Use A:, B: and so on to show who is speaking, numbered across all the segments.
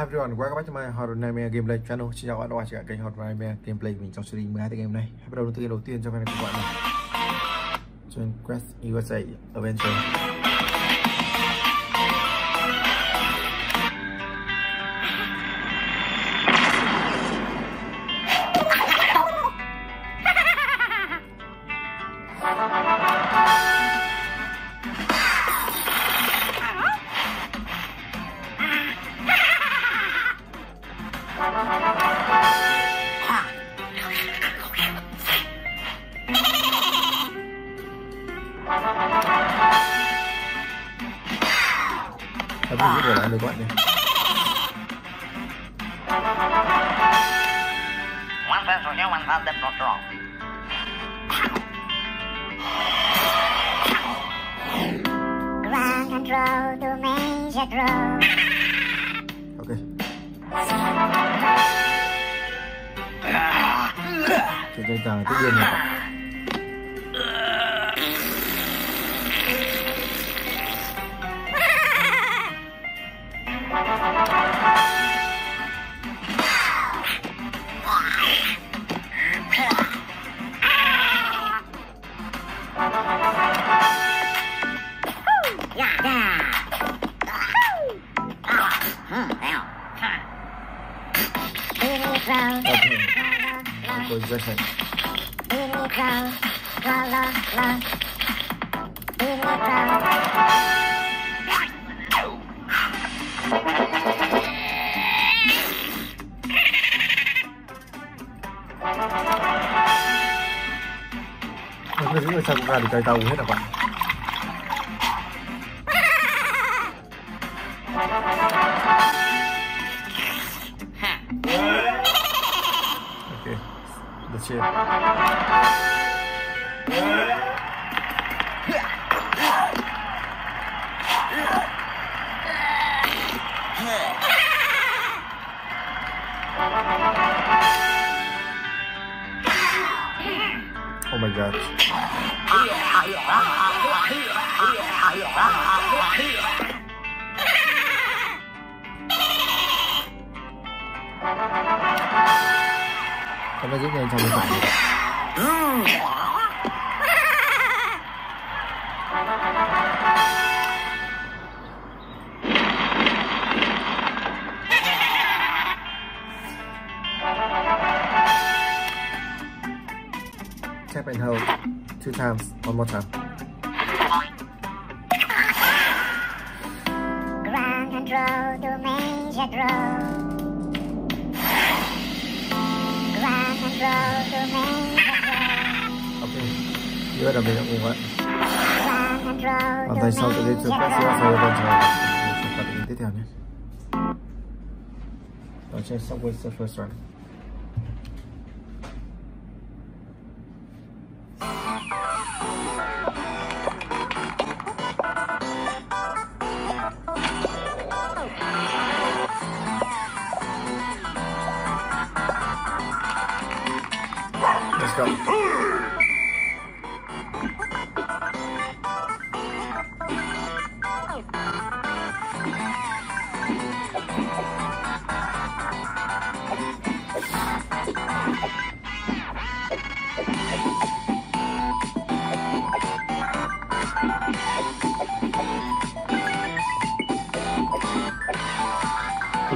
A: Hi everyone, welcome back to my Hot Nightmare Gameplay channel. Xin chào các bạn đã quay trở lại kênh Hot Nightmare Gameplay mình trong series 12 game này. Hãy bắt đầu từ game đầu tiên trong video này các bạn này. Join Quest USA Adventure.
B: trăng la la la
A: ra được cây tàu hết rồi bạn? And hold two times, one more time.
B: Ground control to Major Grove. Ground control to Major.
A: Ok. Nữa là mình đã cùng vậy.
B: Ground control
A: Hoàn
B: to
A: thành sau tự đến trước
B: Major
A: các siêu
B: Grove.
A: sau bên chờ mình sẽ tập tiếp theo nhé. Đó trên Subway Surfers Run. Let's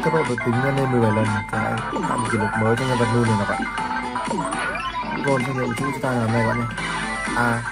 A: các bạn vừa tính lên 17 lần cái tạo một kỷ lục mới cho nhân vật nuôi này các bạn. Goal thương hiệu vụ chúng ta là này các bạn nhé. A,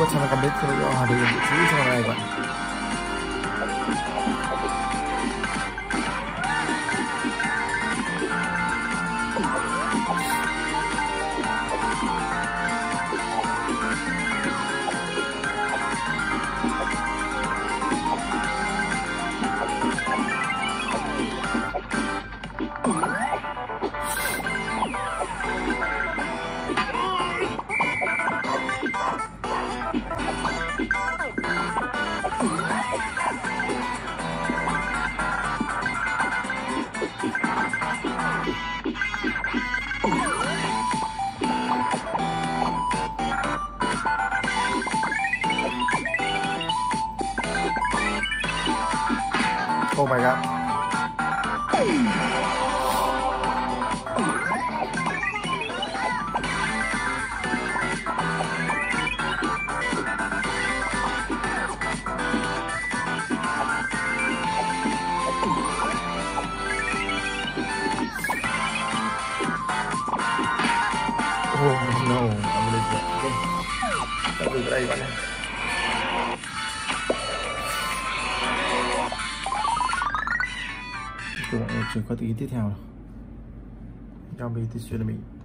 A: 我参加个别的哟，还得去参加那个。đây bạn em chúng ta chuyển qua tí tiếp theo nào cho bị thì chuyện là mình.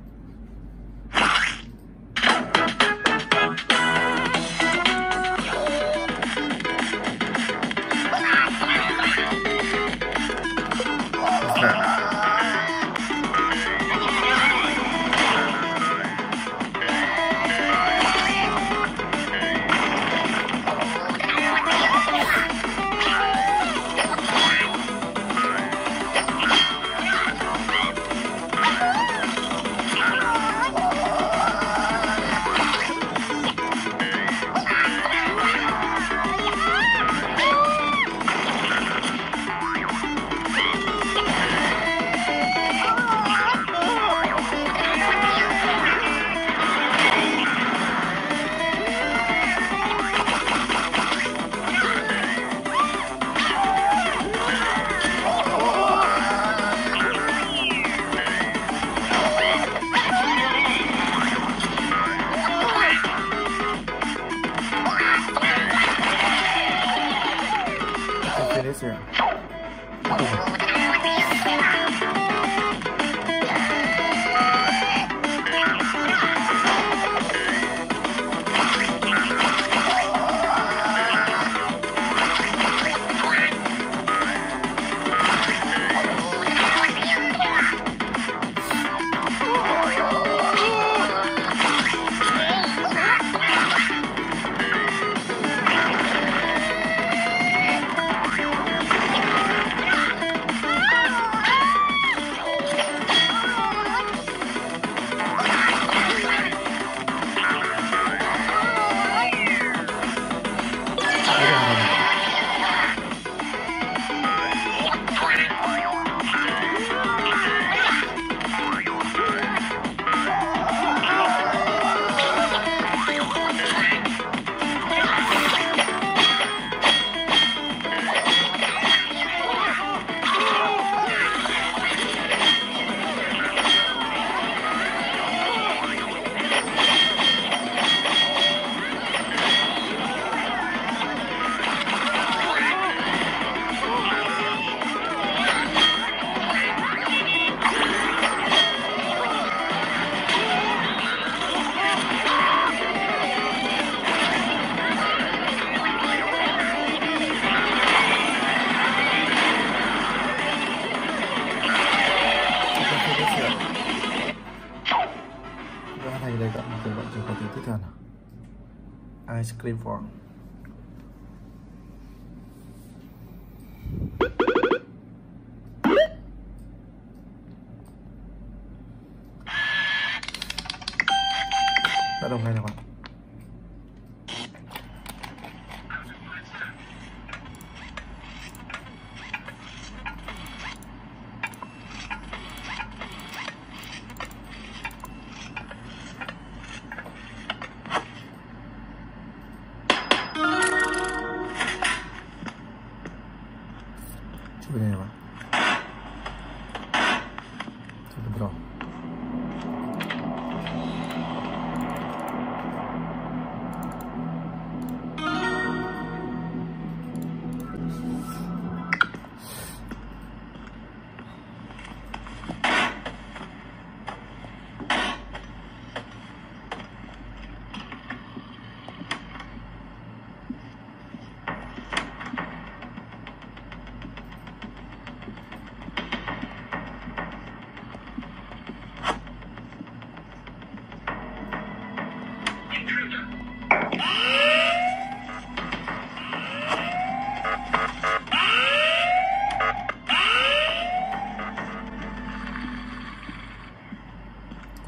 A: Cream for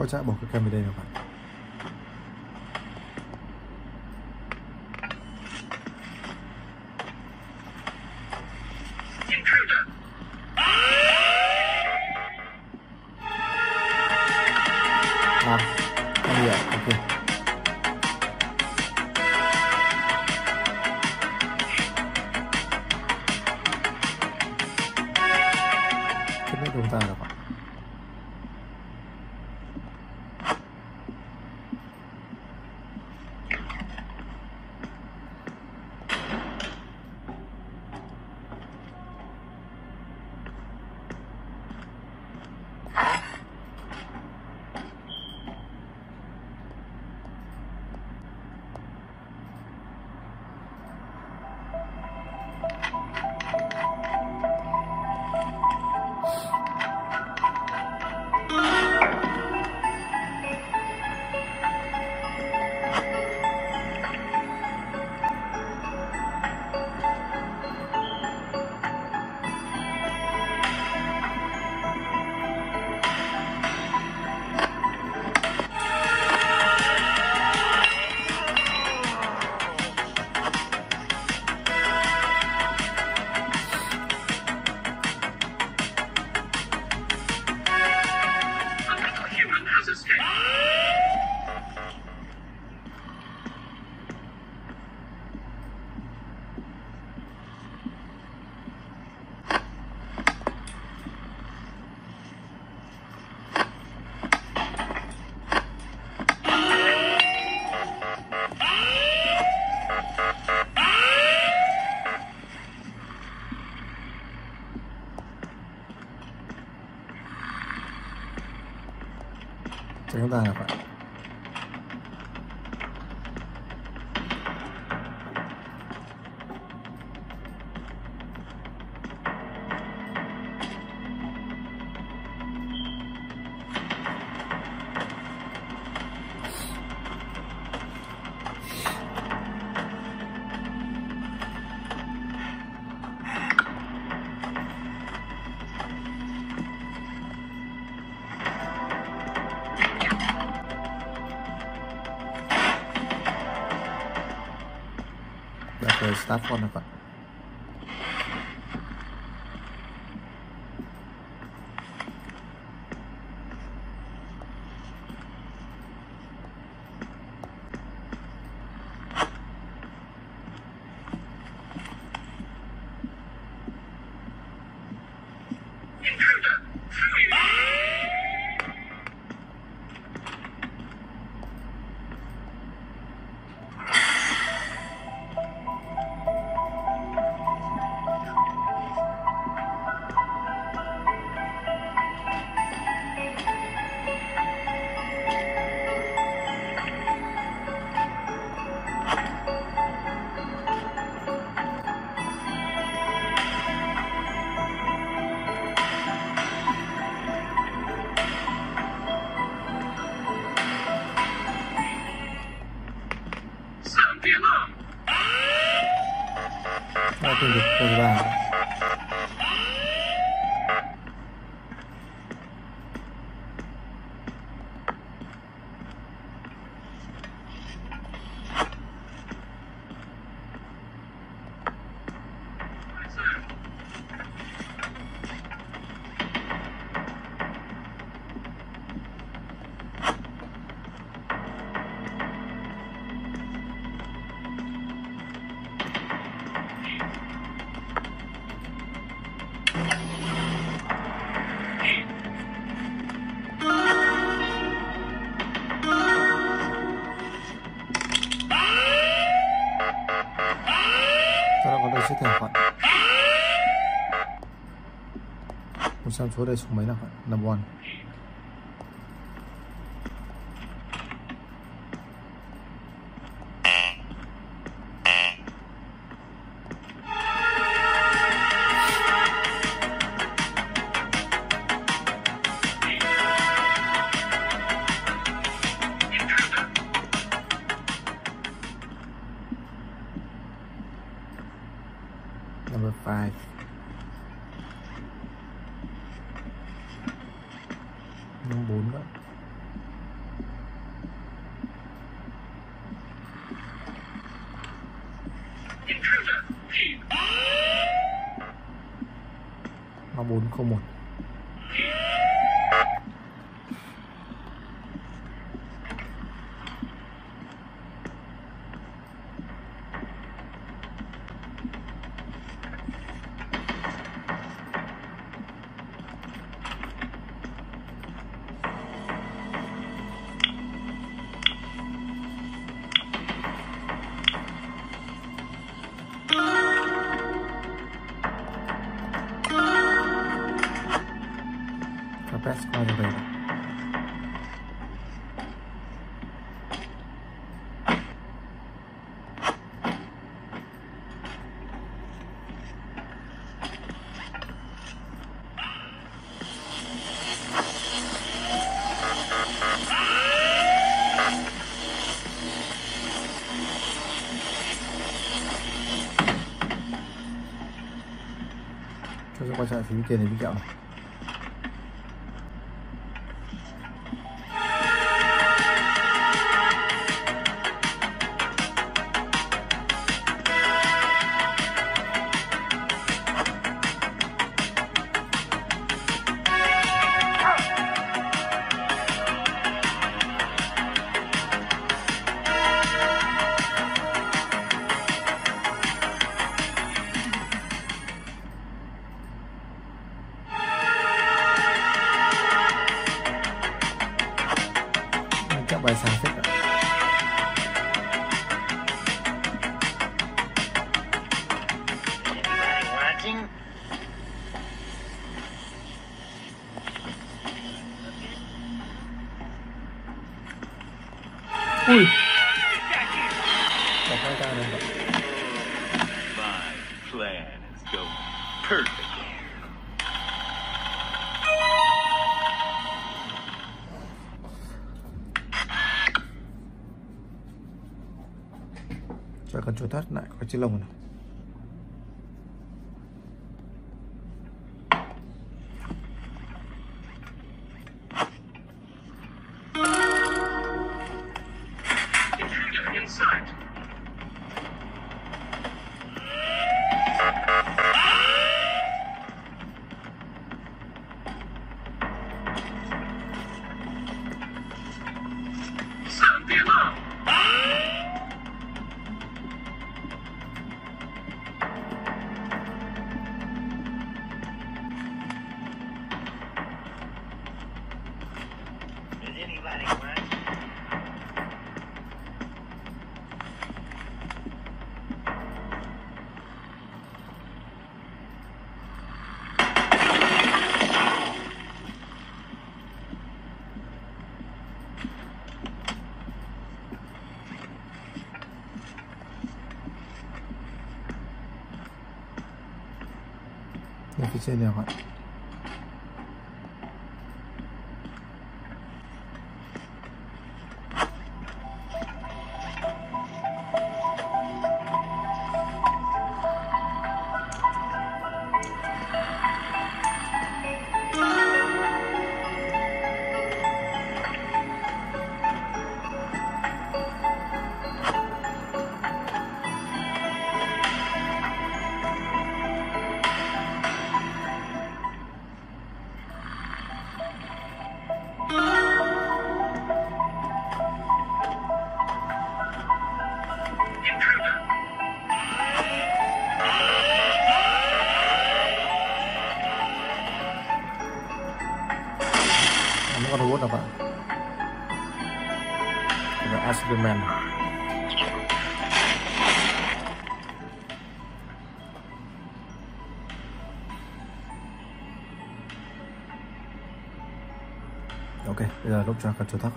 A: sẽ bỏ cái camera này bạn. 那一会儿。那错了吧？像昨天出门那款 number one Thì
B: bên 高
A: và cần chuột tắt lại có chiếc lồng này. 接听电话。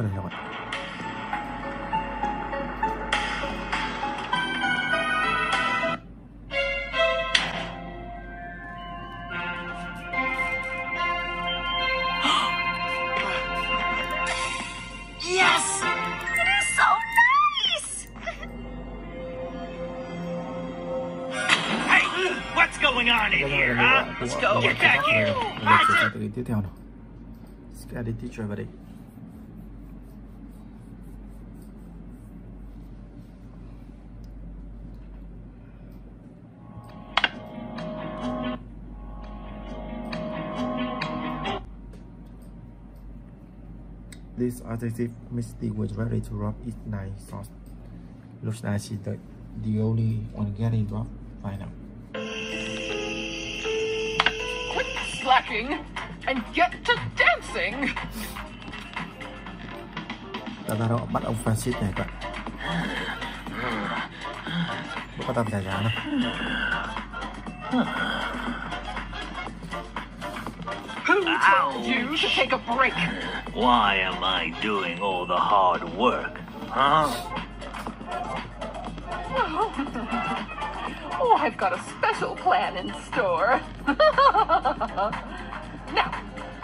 A: Đây các bạn
C: Yes!
D: It is so nice!
B: Hey, what's going on in
A: Bây giờ
B: here,
A: là
B: huh?
A: của-
B: Let's
A: của-
B: go.
A: của
B: Get
A: chuột tắt
B: back
A: vào đây
B: here.
A: rồi. Bây giờ chuyển sang this adjective Misty was ready to rub its nice sauce. Looks like she's the, the only one getting dropped by now.
E: Quit slacking and get to dancing.
A: Ta ta đó bắt ông Francis này các bạn. Phải trả nó.
E: Who told you to take a break?
F: Why am I doing all the hard work? Huh?
E: Oh, oh I've got a special plan in store. now,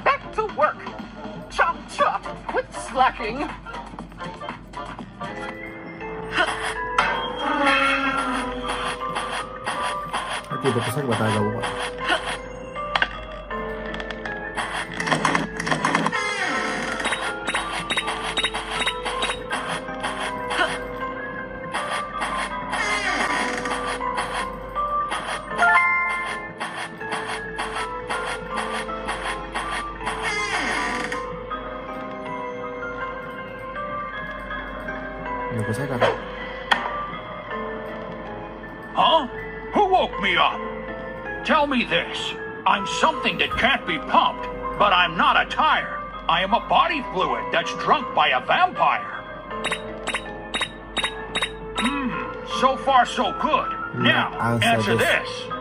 E: back to work. Chop chop. Quit slacking.
A: Hãy tìm được cái sách của
F: be pumped, but I'm not a tire. I am a body fluid that's drunk by a vampire. Hmm, so far so good. Now,
A: answer
F: answer
A: this.
F: this.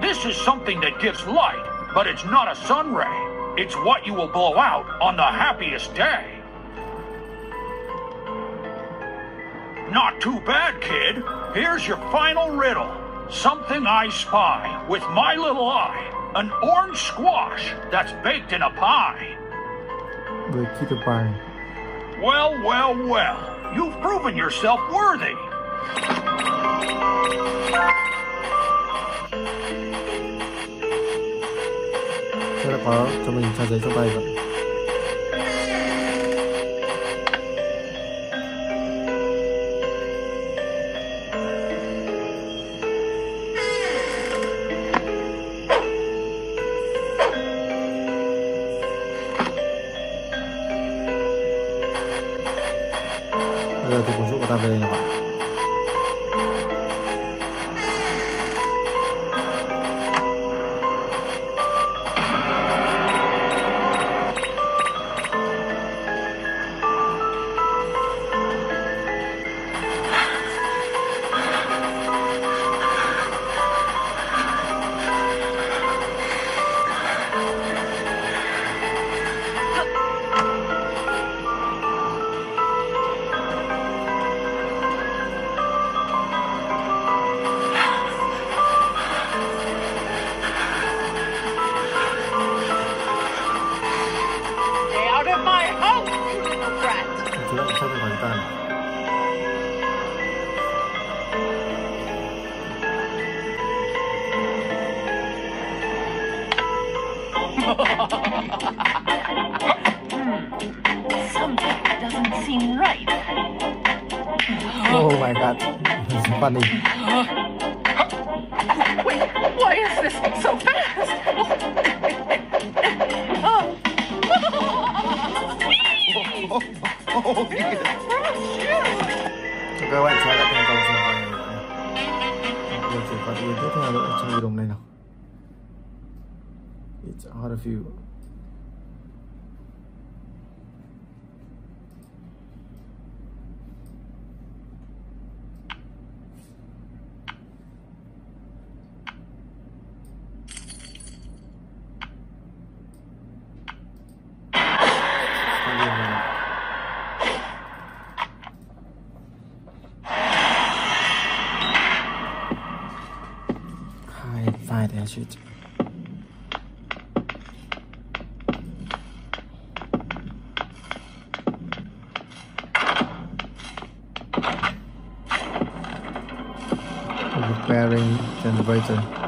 F: This is something that gives light, but it's not a sun ray. It's what you will blow out on the happiest day. Not too bad, kid. Here's your final riddle. Something I spy with my little eye. An orange squash that's baked in a pie.
A: Người Peter Pan.
F: Well, well, well. You've proven yourself worthy.
A: Thế là có cho mình trang giấy trong tay vậy.
E: It's out of
A: đường này. Find shit. Generator. Ờ,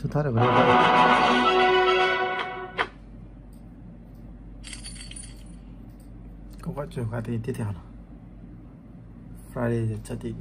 A: 这太了不啦！赶快转快递，跌掉了。Friday 就彻底。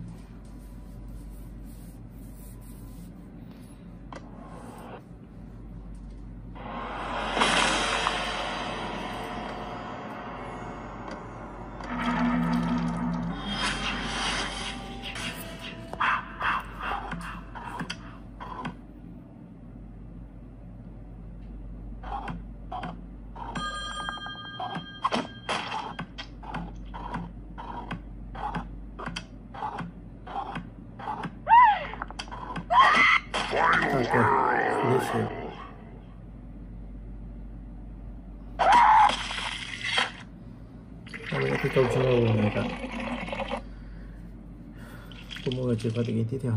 A: Chuyển qua tình hình tiếp theo.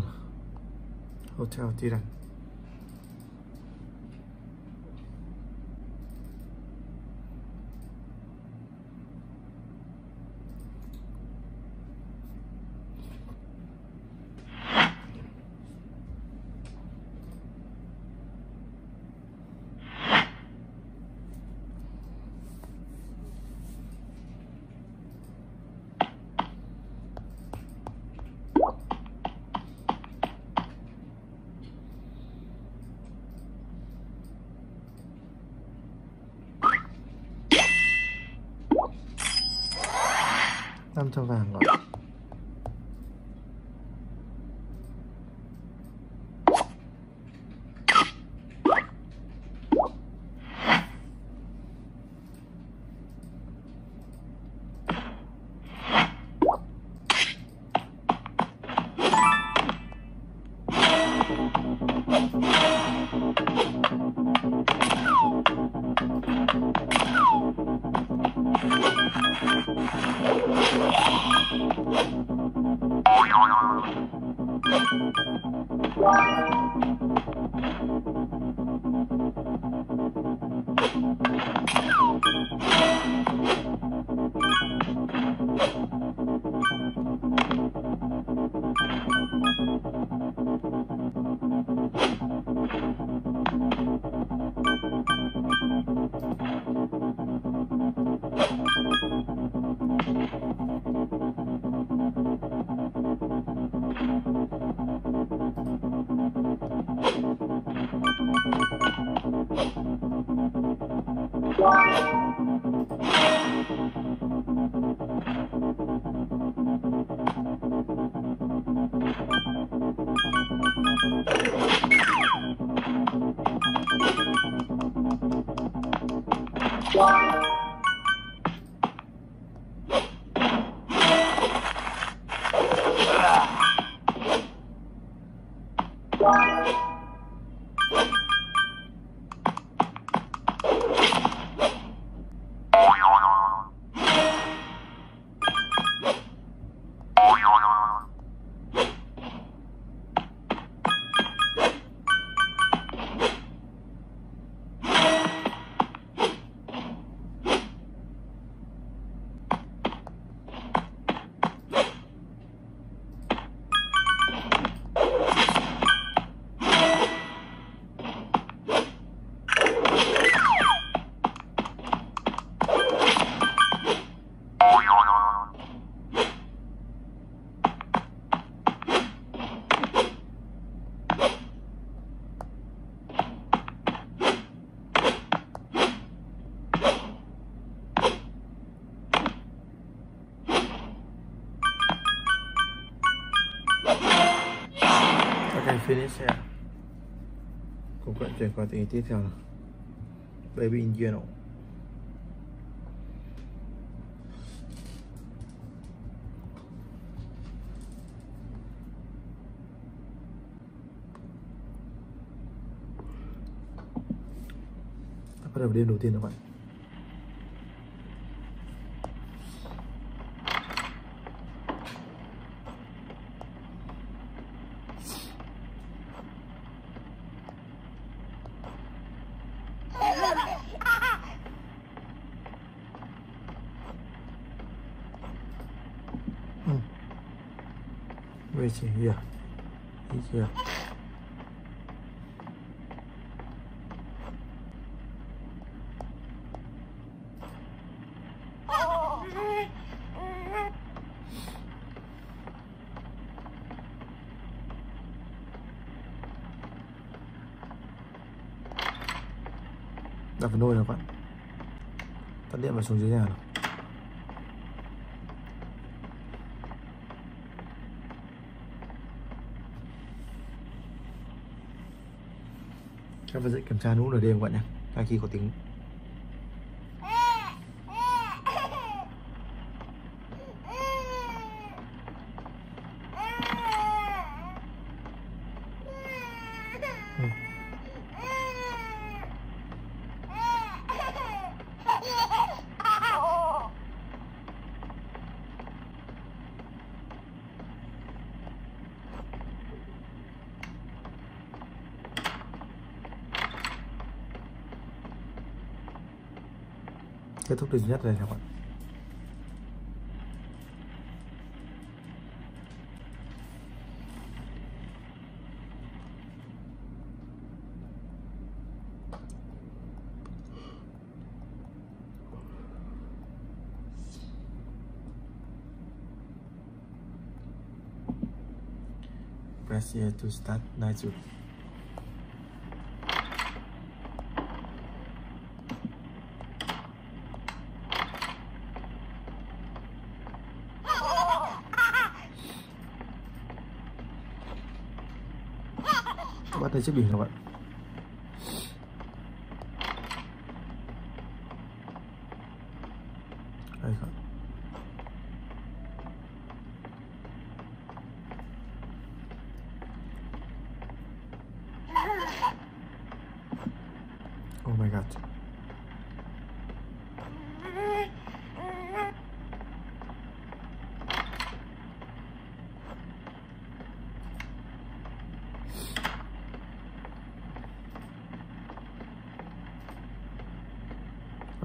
A: Hotel Tiran. 깜짝한 거. Ok, tình tiếp theo nào. Baby in general Bắt đầu đêm đầu tiên các bạn. Right here. Here. đặt vào nôi rồi bạn tắt điện vào xuống dưới nhà nào các bạn dậy kiểm tra nút nửa đêm các bạn nhé. Ngay khi có tiếng kết thúc duy nhất đây các bạn. Press here to start. Night chiếc biển các bạn đây các bạn Oh my god.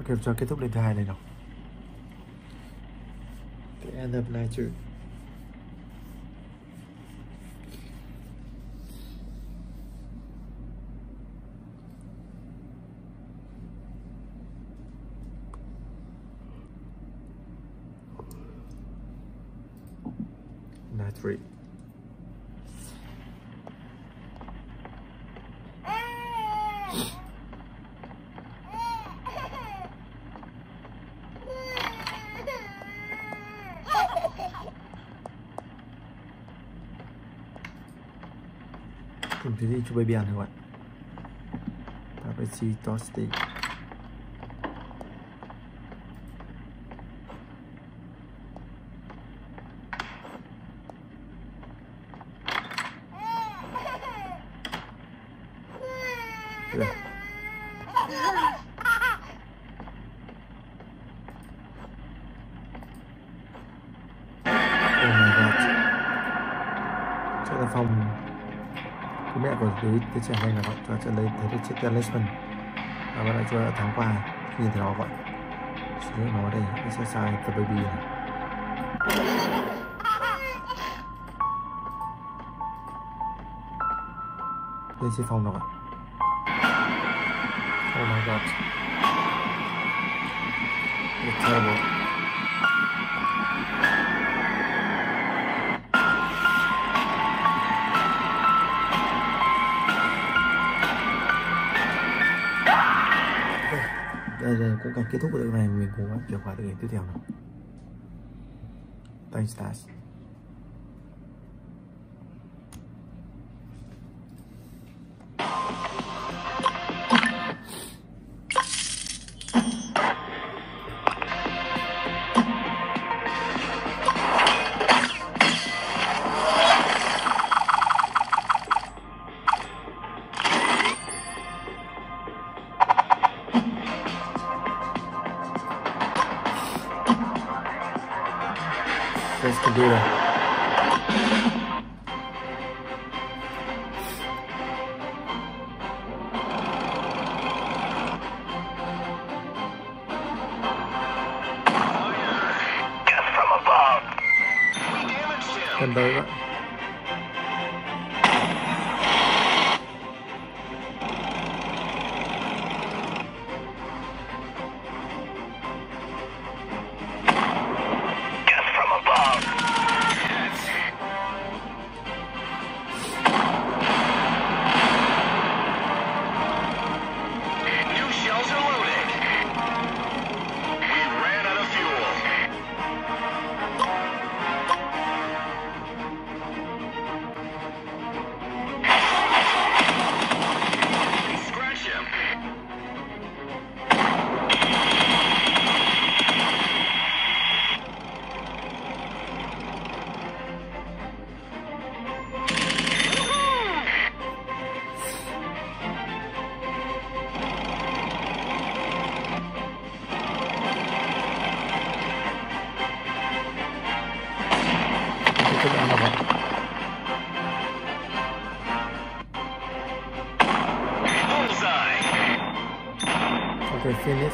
A: Kiểm cho kết thúc lên thứ hai này nào. The end of night two. bèn rồi các bạn, ta វាបានហ្នឹងបាទ Tapestry Toasty phòng của mẹ của cái, cái trẻ này là gọi cho trận lấy thấy được chiếc talisman và bạn đã cho tháng qua nhìn thấy nó gọi sử dụng nó đây sai the baby này lên trên phòng nào ạ? Oh my god. It's terrible. Đây đây, cũng cần kết thúc video này. Mình cố gắng chuyển qua tựa game tiếp theo nào. Thanks stars Press computer.
G: Death from
A: finish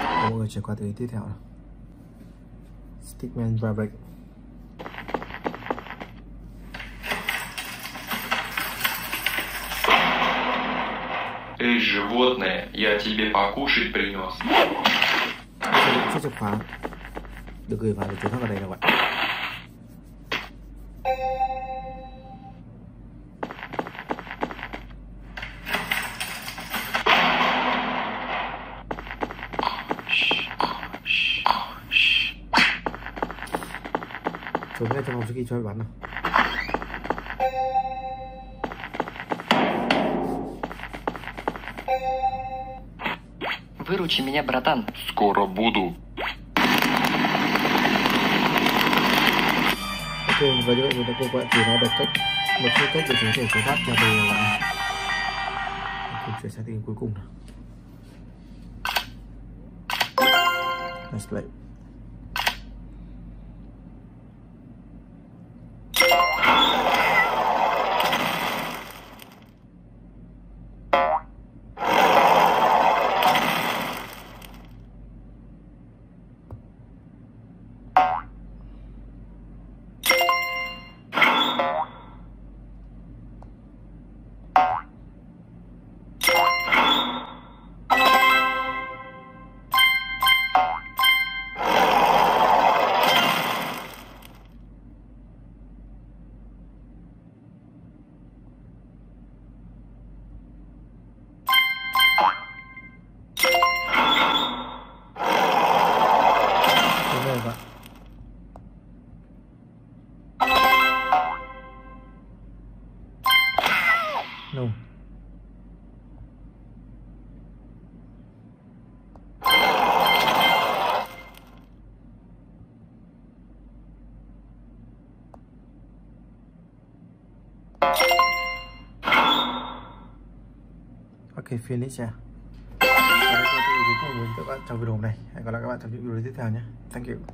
A: Và mọi người chuyển qua từ tiếp theo nào Stickman Rabbit
H: Эй, животное, я тебе покушать принес.
A: Được gửi vào để trốn thoát vào đây nào bạn trốn ngay trong phòng trước khi cho bắn nào
I: Выручи меня, братан.
H: Скоро буду.
A: Ok và vâng, như vậy mình đã cùng bạn chỉ ra được cách một số cách để chúng thể trốn thoát ra từ bạn cùng chuyển sang tình cuối cùng nào Let's play. Ok, finish nha. Và đây là cuối cùng của các bạn trong video này. Hẹn gặp lại các bạn trong những video tiếp theo nhé. Thank you.